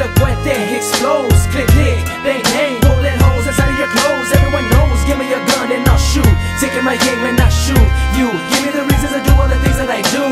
the cuete explodes. Click, click, bang, bang, bullet holes inside of your clothes. Everyone knows, give me a gun and I'll shoot. Taking my aim and I shoot you. Give me the reasons to do all the things that I do.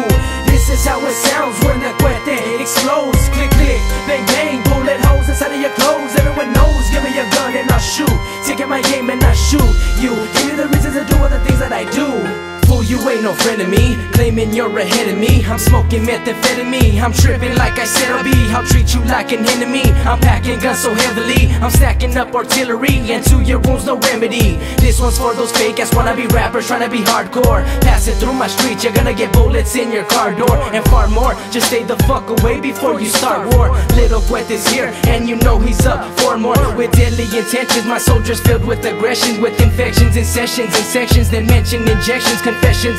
This is how it sounds when the cuete explodes. Click, click, bang, bang, bullet holes inside of your clothes. Everyone knows, give me a gun and I'll shoot. Taking my aim and I shoot you. Give me the reasons to do all the things that I do. Fool, you ain't no friend of me. Claiming you're ahead of me. I'm smoking methamphetamine. I'm tripping like I said I'll be. I'll treat you like an enemy. I'm packing guns so heavily. I'm stacking up artillery. And to your wounds, no remedy. This one's for those fake ass wannabe rappers trying to be hardcore. Passing through my street, you're gonna get bullets in your car door. And far more, just stay the fuck away before you start war. Little Cuete is here, and you know he's up for more. With deadly intentions, my soldiers filled with aggression. With infections in sessions and sections, then mention injections.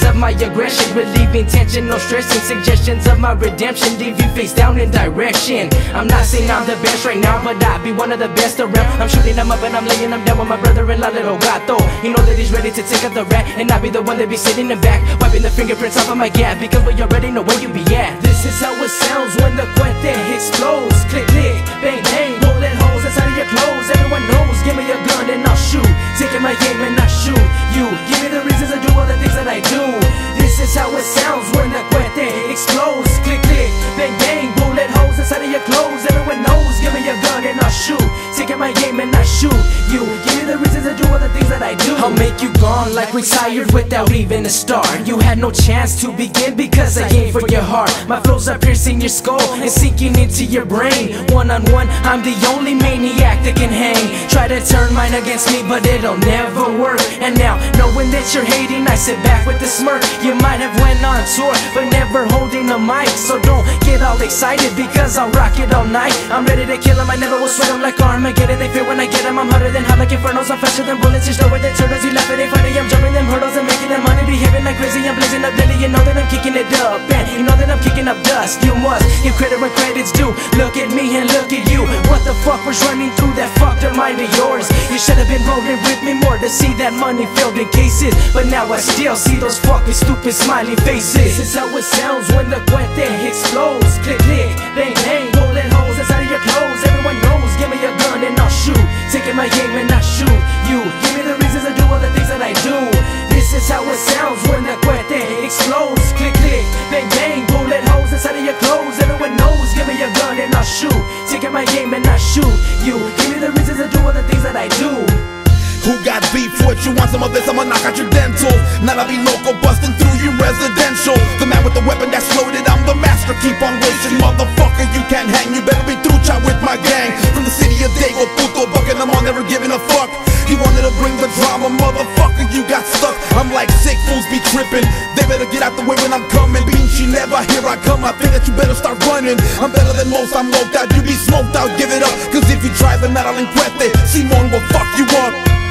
Of my aggression, relieving tension, no stress and suggestions of my redemption. Leave you face down in direction. I'm not saying I'm the best right now, but I'll be one of the best around. I'm shooting them up and I'm laying them down with my brother-in-law, little gato. You know that he's ready to take out the rat, and I'll be the one that be sitting in the back, wiping the fingerprints off of my gap. Because we already know where you be at. This is how it sounds when I shoot you. Give me the reasons to do all the things that I do. I'll make you gone like retired without even a star. You had no chance to begin because I aim for your heart. My flows are piercing your skull and sinking into your brain. One on one, I'm the only maniac that can hang. Try to turn mine against me, but it'll never work. And now, knowing that you're hating, I sit back with a smirk. You might have went on tour, but never holding a mic. So don't get all excited because I'll rock it all night. I'm ready to kill kill 'em, I never will sweat like Armageddon. They fear when I get 'em, I'm hotter than hot like infernos. I'm faster than bullets, you're slower than turtles. You laugh at it funny, I'm jumping them hurdles and making them money. Behaving like crazy, I'm blazing up daily. You know that I'm kicking it up, and you know that I'm kicking up dust. You must give credit when credit's due. Look at me and look at you. What the fuck was running through that fucked mind of yours? You should have been rolling with me more to see that money filled in cases. But now I still see those fucking stupid smiley faces. This is how it sounds when the cuete explodes. Click, click, bang, bang, bullet holes inside of your clothes. Everyone knows, give me a gun and I'll shoot. Taking my aim and I shoot you. Give me the reasons to do all the things that I do. This is how it sounds when the cuete explodes. Click, click, bang, bang, bullet holes inside of your clothes. Everyone knows, give me a gun and I'll shoot. Taking my aim and I shoot you. Give me the reasons to do all the things that I do. Who got beef with you? Want some of this? I'ma knock out your dental. Now I be local, busting through I think that you better start running. I'm better than most, I'm low out You be smoked out, give it up. Cause if you drive an Adeline Puente Simon will fuck you up.